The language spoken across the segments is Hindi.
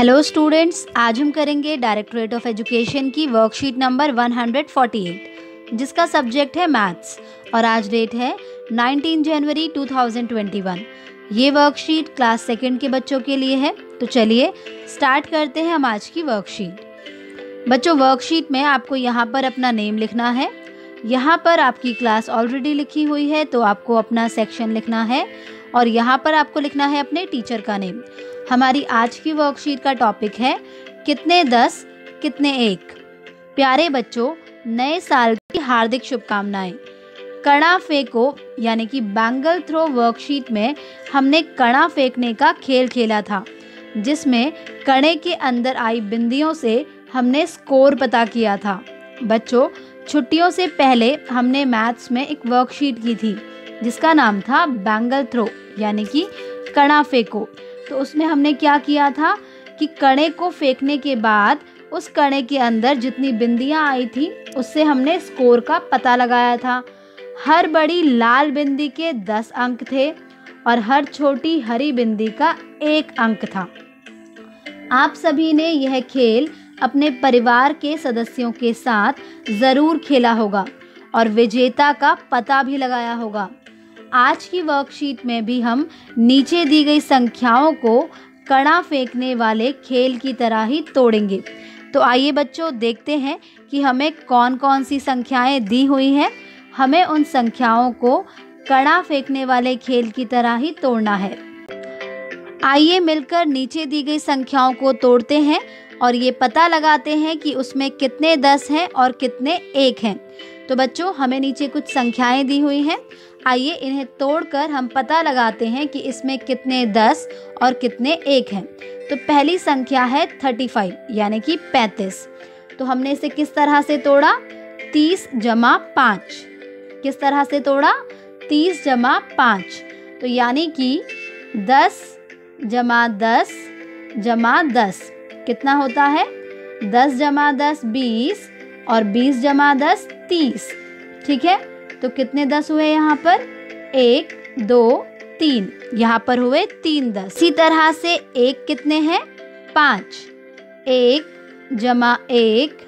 हेलो स्टूडेंट्स आज हम करेंगे डायरेक्टोरेट ऑफ़ एजुकेशन की वर्कशीट नंबर 148 जिसका सब्जेक्ट है मैथ्स और आज डेट है 19 जनवरी 2021 ये वर्कशीट क्लास सेकंड के बच्चों के लिए है तो चलिए स्टार्ट करते हैं हम आज की वर्कशीट बच्चों वर्कशीट में आपको यहाँ पर अपना नेम लिखना है. यहाँ पर आपकी क्लास ऑलरेडी लिखी हुई है तो आपको अपना सेक्शन लिखना है और यहाँ पर आपको लिखना है अपने टीचर का नेम हमारी आज की वर्कशीट का टॉपिक है, कितने दस, कितने एक। प्यारे बच्चों, नए साल की हार्दिक शुभकामनाएँ। कणा फेंको, यानी कि बैंगल थ्रो वर्कशीट में हमने कणा फेंकने का खेल खेला था, जिसमें कणे के अंदर आई बिंदियों से हमने स्कोर पता किया था। बच्चों, छुट्टियों से पहले हमने मैथ्स में एक वर्कशीट की थी, जिसका नाम था बैंगल थ्रो यानी कि कणा फेंको। तो उसमें हमने क्या किया था कि कणे को फेंकने के बाद उस कणे के अंदर जितनी बिंदियाँ आई थी, उससे हमने स्कोर का पता लगाया था। हर बड़ी लाल बिंदी के दस अंक थे और हर छोटी हरी बिंदी का एक अंक था। आप सभी ने यह खेल अपने परिवार के सदस्यों के साथ ज़रूर खेला होगा और विजेता का पता भी लगाया होगा। आज की वर्कशीट में भी हम नीचे दी गई संख्याओं को कड़ा फेंकने वाले खेल की तरह ही तोड़ेंगे। तो आइए बच्चों, देखते हैं कि हमें कौन कौन सी संख्याएँ दी हुई हैं। हमें उन संख्याओं को कड़ा फेंकने वाले खेल की तरह ही तोड़ना है। आइए मिलकर नीचे दी गई संख्याओं को तोड़ते हैं और ये पता लगाते हैं कि उसमें कितने दस हैं और कितने एक हैं। तो बच्चों, हमें नीचे कुछ संख्याएँ दी हुई हैं। आइए इन्हें तोड़कर हम पता लगाते हैं कि इसमें कितने दस और कितने एक हैं। तो पहली संख्या है थर्टी फाइव यानी कि पैंतीस। तो हमने इसे किस तरह से तोड़ा? तीस जमा पाँच। किस तरह से तोड़ा? तीस जमा पाँच। तो यानी कि दस जमा दस जमा दस। कितना होता है? दस जमा दस बीस और बीस जमा दस तीस। ठीक है? तो कितने दस हुए यहाँ पर? एक, दो, तीन। यहाँ पर हुए तीन दस। इसी तरह से एक कितने हैं? पाँच। एक जमा एक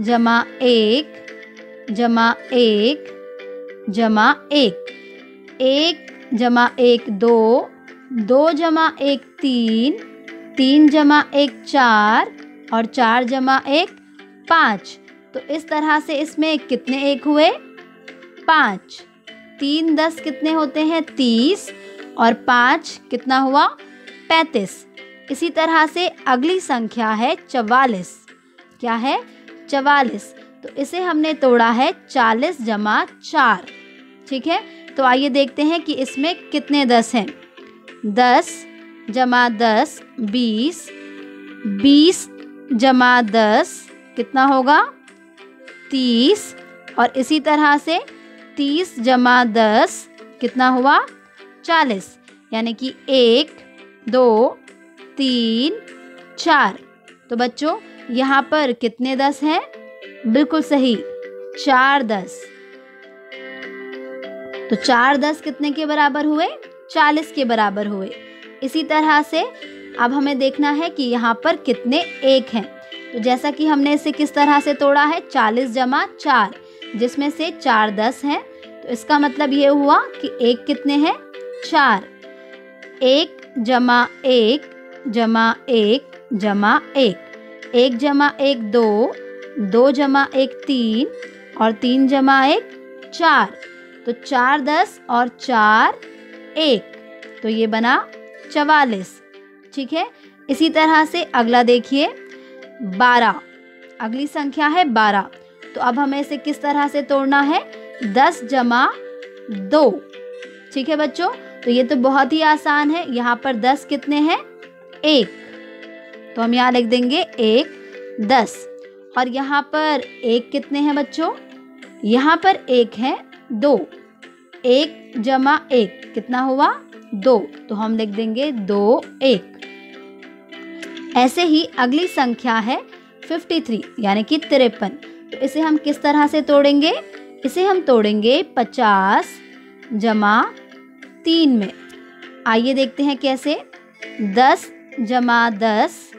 जमा एक जमा एक जमा एक। एक जमा एक दो दो जमा एक तीन तीन जमा एक चार और चार जमा एक पाँच। तो इस तरह से इसमें कितने एक हुए? पाँच। तीन दस कितने होते हैं? तीस। और पाँच कितना हुआ? पैंतीस। इसी तरह से अगली संख्या है चवालीस। क्या है? चवालीस। तो इसे हमने तोड़ा है चालीस जमा चार। ठीक है? तो आइए देखते हैं कि इसमें कितने दस हैं। दस जमा दस, बीस। बीस जमा दस कितना होगा? तीस। और इसी तरह से तीस जमा दस कितना हुआ? चालीस। यानी कि एक, दो, तीन, चार। तो बच्चों, यहाँ पर कितने दस हैं? बिल्कुल सही, चार दस। तो चार दस कितने के बराबर हुए? चालीस के बराबर हुए। इसी तरह से अब हमें देखना है कि यहाँ पर कितने एक हैं। तो जैसा कि हमने इसे किस तरह से तोड़ा है? चालीस जमा चार। जिसमें से चार दस हैं। तो इसका मतलब ये हुआ कि एक कितने हैं? चार। एक जमा एक जमा एक जमा एक। एक जमा एक दो दो जमा एक तीन, और तीन जमा एक चार। तो चार दस और चार एक। तो ये बना चवालीस। ठीक है? इसी तरह से अगला देखिए। बारह। अगली संख्या है बारह। तो अब हमें इसे किस तरह से तोड़ना है? दस जमा दो। ठीक है बच्चों? तो ये तो बहुत ही आसान है। यहाँ पर दस कितने हैं? एक। तो हम यहाँ लिख देंगे एक, दस। और यहाँ पर एक कितने हैं बच्चों? यहाँ पर एक है दो। एक जमा एक। कितना हुआ? दो। तो हम लिख देंगे दो, एक। ऐसे ही अगली संख्या है फिफ्टी थ्री यानी कि तिरपन। तो इसे हम किस तरह से तोड़ेंगे? इसे हम तोड़ेंगे पचास जमा तीन में। आइए देखते हैं कैसे। दस जमा दस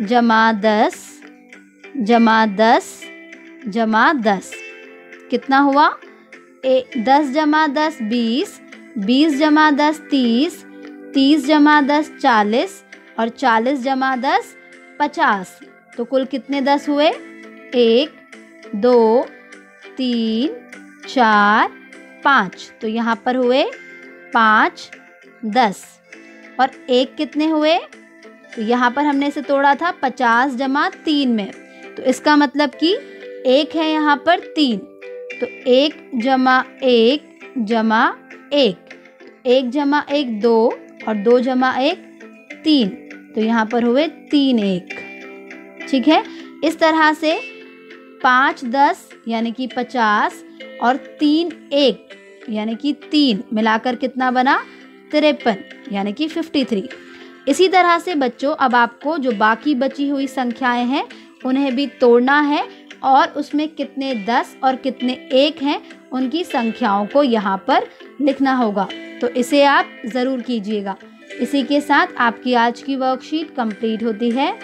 जमा दस जमा दस जमा दस। कितना हुआ? ए, दस जमा दस बीस बीस जमा दस तीस तीस जमा दस चालीस और चालीस जमा दस पचास। तो कुल कितने दस हुए? एक दो, तीन, चार, पाँच। तो यहाँ पर हुए पाँच, दस। और एक कितने हुए? तो यहाँ पर हमने इसे तोड़ा था पचास जमा तीन में। तो इसका मतलब कि एक है यहाँ पर तीन। तो एक जमा एक जमा एक। एक जमा एक दो और दो जमा एक तीन। तो यहाँ पर हुए तीन एक। ठीक है? इस तरह से पाँच, दस, यानी कि पचास और तीन, एक, यानी कि तीन मिलाकर कितना बना? तिरपन, यानी कि फिफ्टी थ्री इसी तरह से बच्चों, अब आपको जो बाकी बची हुई संख्याएँ हैं, उन्हें भी तोड़ना है और उसमें कितने दस और कितने एक हैं, उनकी संख्याओं को यहाँ पर लिखना होगा। तो इसे आप ज़रूर कीजिएगा। इसी के साथ आपकी आज की वर्कशीट कंप्लीट होती है।